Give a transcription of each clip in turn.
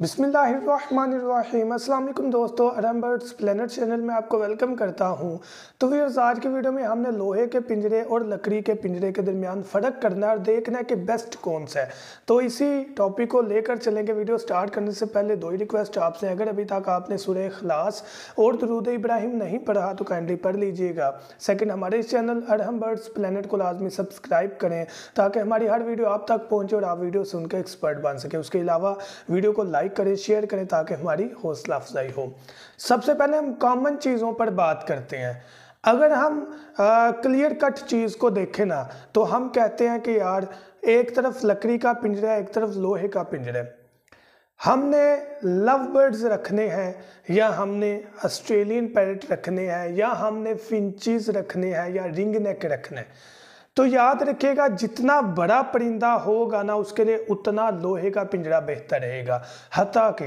बिसमीम अस्सलाम दोस्तों अरम बर्ड्स प्लानट चैनल में आपको वेलकम करता हूँ। तो व्यूअर्स आज की वीडियो में हमने लोहे के पिंजरे और लकड़ी के पिंजरे के दरमियान फ़र्क करना है और देखना है कि बेस्ट कौन सा है। तो इसी टॉपिक को लेकर चलेंगे वीडियो स्टार्ट करने से पहले दो ही रिक्वेस्ट आपसे अगर अभी तक आपने सुरह खलास और दरूद इब्राहिम नहीं पढ़ा तो काइंडली पढ़ लीजिएगा। सेकेंड हमारे इस चैनल अरहम बर्ड्स प्लानट को लाजमी सब्सक्राइब करें, ताकि हमारी हर वीडियो आप तक पहुँचे और आप वीडियो सुनकर एक्सपर्ट बन सकें। उसके अलावा वीडियो को लाइक लाइक करें, शेयर करें ताकि हमारी हौसला अफजाई हो। सबसे पहले हम कॉमन चीज़ों पर बात करते हैं। अगर हम क्लियर कट चीज़ को देखें ना तो हम कहते हैं कि यार, एक तरफ़ लकड़ी का पिंजरा एक तरफ़ लोहे का पिंजरा हमने लव बर्ड्स रखने हैं, या हमने ऑस्ट्रेलियन पैरट रखने हैं, या हमने फिंचीज रखने हैं, या रिंग नेक रखने हैं। तो याद रखिएगा, जितना बड़ा परिंदा होगा ना, उसके लिए उतना लोहे का पिंजरा बेहतर रहेगा। हता के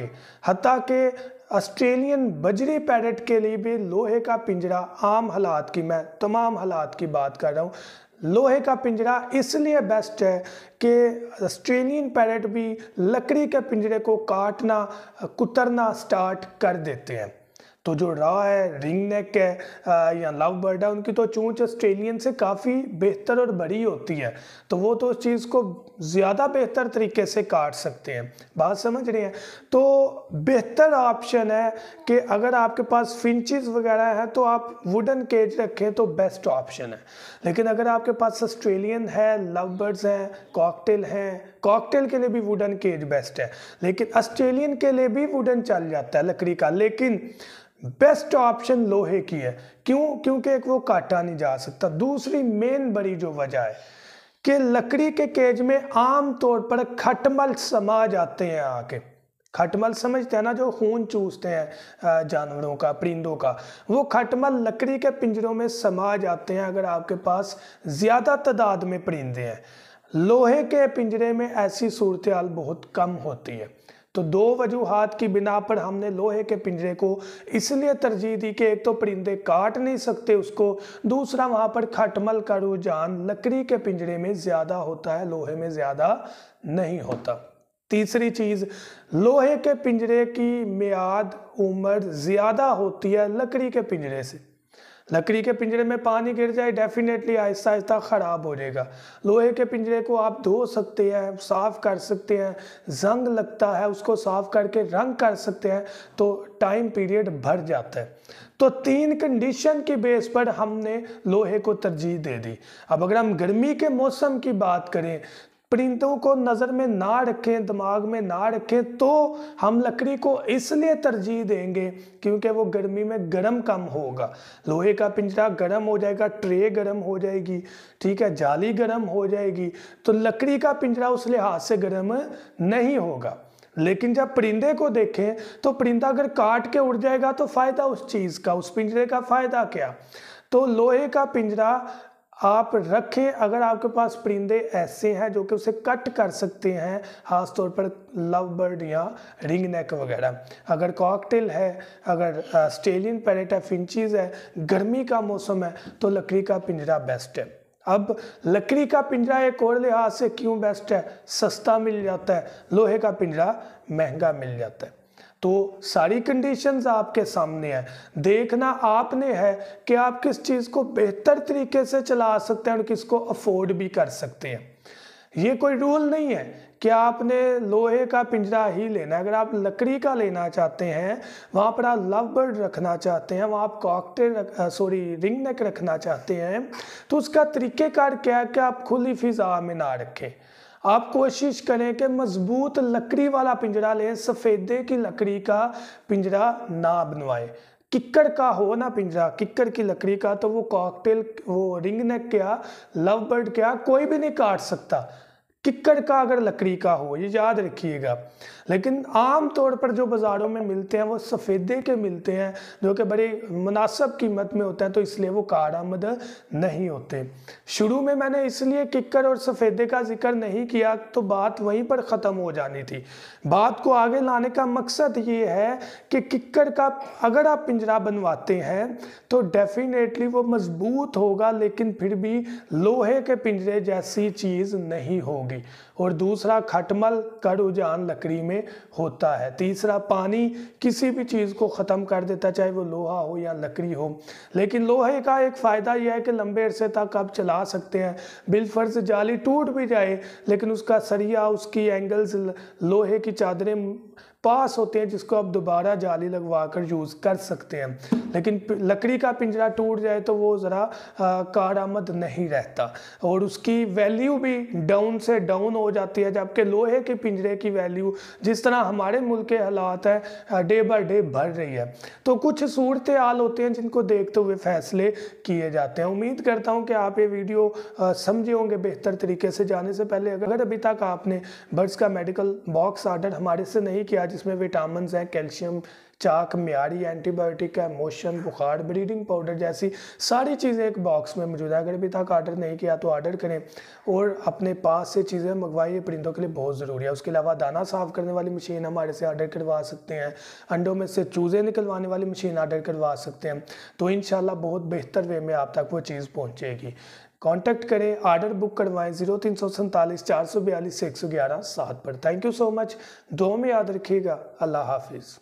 हता के ऑस्ट्रेलियन बजरी पैरट के लिए भी लोहे का पिंजरा आम हालात की, मैं तमाम हालात की बात कर रहा हूँ। लोहे का पिंजरा इसलिए बेस्ट है कि ऑस्ट्रेलियन पैरट भी लकड़ी के पिंजरे को काटना, कुतरना स्टार्ट कर देते हैं। तो जो रॉ है रिंग नेक है या लव बर्ड है, उनकी तो चूंच ऑस्ट्रेलियन से काफ़ी बेहतर और बड़ी होती है। तो वो तो उस चीज़ को ज़्यादा बेहतर तरीके से काट सकते हैं। बात समझ रहे हैं? तो बेहतर ऑप्शन है कि अगर आपके पास फिंचज़ वगैरह हैं तो आप वुडन केज रखें तो बेस्ट ऑप्शन है। लेकिन अगर आपके पास ऑस्ट्रेलियन है लव बर्ड्स हैं कॉकटेल हैं कॉकटेल के लिए भी वुडन केज बेस्ट है, लेकिन ऑस्ट्रेलियन के लिए भी वुडन चल जाता है लकड़ी का, लेकिन बेस्ट ऑप्शन लोहे की है। क्यों? क्योंकि एक वो काटा नहीं जा सकता। दूसरी मेन बड़ी जो वजह है कि लकड़ी के केज में आम तौर पर खटमल समा जाते हैं आके। खटमल समझते हैं ना, जो खून चूसते हैं जानवरों का, परिंदों का, वो खटमल लकड़ी के पिंजरों में समा जाते हैं अगर आपके पास ज़्यादा तादाद में परिंदे हैं। लोहे के पिंजरे में ऐसी सूरत बहुत कम होती है। तो दो वजूहत की बिना पर हमने लोहे के पिंजरे को इसलिए तरजीह दी कि एक तो परिंदे काट नहीं सकते उसको, दूसरा वहाँ पर खटमल का रुझान लकड़ी के पिंजरे में ज़्यादा होता है, लोहे में ज़्यादा नहीं होता। तीसरी चीज़, लोहे के पिंजरे की मियाद, उम्र ज़्यादा होती है लकड़ी के पिंजरे से। लकड़ी के पिंजरे में पानी गिर जाए डेफिनेटली आहिस्ता आहिस्ता ख़राब हो जाएगा। लोहे के पिंजरे को आप धो सकते हैं, साफ़ कर सकते हैं, जंग लगता है, उसको साफ़ करके रंग कर सकते हैं तो टाइम पीरियड भर जाता है। तो तीन कंडीशन की बेस पर हमने लोहे को तरजीह दे दी। अब अगर हम गर्मी के मौसम की बात करें परिंदों को नज़र में ना रखें, दिमाग में ना रखें तो हम लकड़ी को इसलिए तरजीह देंगे क्योंकि वो गर्मी में गर्म कम होगा। लोहे का पिंजरा गर्म हो जाएगा, ट्रे गर्म हो जाएगी, ठीक है, जाली गर्म हो जाएगी तो लकड़ी का पिंजरा उस लिहाज से गर्म नहीं होगा। लेकिन जब परिंदे को देखें तो परिंदा अगर काट के उड़ जाएगा तो फ़ायदा उस चीज़ का, उस पिंजरे का फ़ायदा क्या? तो लोहे का पिंजरा आप रखें। अगर आपके पास परिंदे ऐसे हैं जो कि उसे कट कर सकते हैं, खासतौर पर लव बर्ड या रिंग नेक वगैरह। अगर कॉकटेल है, अगर स्टेलियन पैरेट फिंचीज है, गर्मी का मौसम है तो लकड़ी का पिंजरा बेस्ट है। अब लकड़ी का पिंजरा एक और लिहाज से क्यों बेस्ट है? सस्ता मिल जाता है, लोहे का पिंजरा महँगा मिल जाता है। तो सारी कंडीशंस आपके सामने है। देखना आपने है कि आप किस चीज़ को बेहतर तरीके से चला सकते हैं और किसको अफोर्ड भी कर सकते हैं। ये कोई रूल नहीं है कि आपने लोहे का पिंजरा ही लेना है। अगर आप लकड़ी का लेना चाहते हैं, वहाँ पर आप लव बर्ड रखना चाहते हैं, वहाँ आप कॉकटेल सॉरी रिंग नेक रखना चाहते हैं तो उसका तरीक़ेकार क्या है कि आप खुली फिजा में ना रखें। आप कोशिश करें कि मज़बूत लकड़ी वाला पिंजरा लें, सफ़ेदे की लकड़ी का पिंजरा ना बनवाए। किक्कर का हो ना पिंजरा, किक्कर की लकड़ी का तो वो कॉकटेल वो रिंग नेक क्या लव बर्ड क्या, कोई भी नहीं काट सकता। किक्कड़ का अगर लकड़ी का हो, ये याद रखिएगा। लेकिन आम तौर पर जो बाज़ारों में मिलते हैं, वो सफ़ेदे के मिलते हैं, जो कि बड़े मुनासब कीमत में होते हैं तो इसलिए वो कारआमद नहीं होते। शुरू में मैंने इसलिए किक्कर और सफ़ेदे का ज़िक्र नहीं किया तो बात वहीं पर ख़त्म हो जानी थी। बात को आगे लाने का मकसद ये है कि किक्कर का अगर आप पिंजरा बनवाते हैं तो डेफिनेटली वो मज़बूत होगा, लेकिन फिर भी लोहे के पिंजरे जैसी चीज़ नहीं होगी। होगी। और दूसरा, खटमल का रुझान लकड़ी में होता है। तीसरा, पानी किसी भी चीज़ को ख़त्म कर देता चाहे वो लोहा हो या लकड़ी हो। लेकिन लोहे का एक फ़ायदा यह है कि लंबे अरसे तक आप चला सकते हैं। बिलफर्ज जाली टूट भी जाए, लेकिन उसका सरिया, उसकी एंगल्स, लोहे की चादरें पास होते हैं, जिसको आप दोबारा जाली लगवा कर यूज़ कर सकते हैं। लेकिन लकड़ी का पिंजरा टूट जाए तो वो ज़रा कारामद नहीं रहता। और उसकी वैल्यू भी डाउन से डाउन हो जाती है, जबकि लोहे के पिंजरे की वैल्यू जिस तरह हमारे मुल्क के हालात है डे बाई डे बढ़ रही है। तो कुछ सूरत हाल होते हैं, जिनको देखते हुए फैसले किए जाते हैं। उम्मीद करता हूँ कि आप ये वीडियो समझे होंगे बेहतर तरीके से। जाने से पहले, अगर अभी तक आपने बर्ड्स का मेडिकल बॉक्स ऑर्डर हमारे से नहीं किया जिसमें विटामिन हैं कैल्शियम चाक, म्यारी एंटीबायोटिक है मोशन बुखार ब्रीडिंग पाउडर जैसी सारी चीज़ें एक बॉक्स में मौजूद है। अगर अभी तक ऑर्डर नहीं किया तो ऑर्डर करें और अपने पास से चीज़ें मंगवाइए। परिंदों के लिए बहुत ज़रूरी है। उसके अलावा दाना साफ़ करने वाली मशीन हमारे से ऑर्डर करवा सकते हैं। अंडों में से चूज़े निकलवाने वाली मशीन ऑर्डर करवा सकते हैं। तो इन बहुत बेहतर वे में आप तक वो चीज़ पहुँचेगी। कांटेक्ट करें आर्डर बुक करवाएँ ज़ीरो तीन सौ सैंतालीस चार सौ बयालीस एक सौ ग्यारह सात पर। थैंक यू सो मच दो में याद रखिएगा। अल्लाह हाफिज़।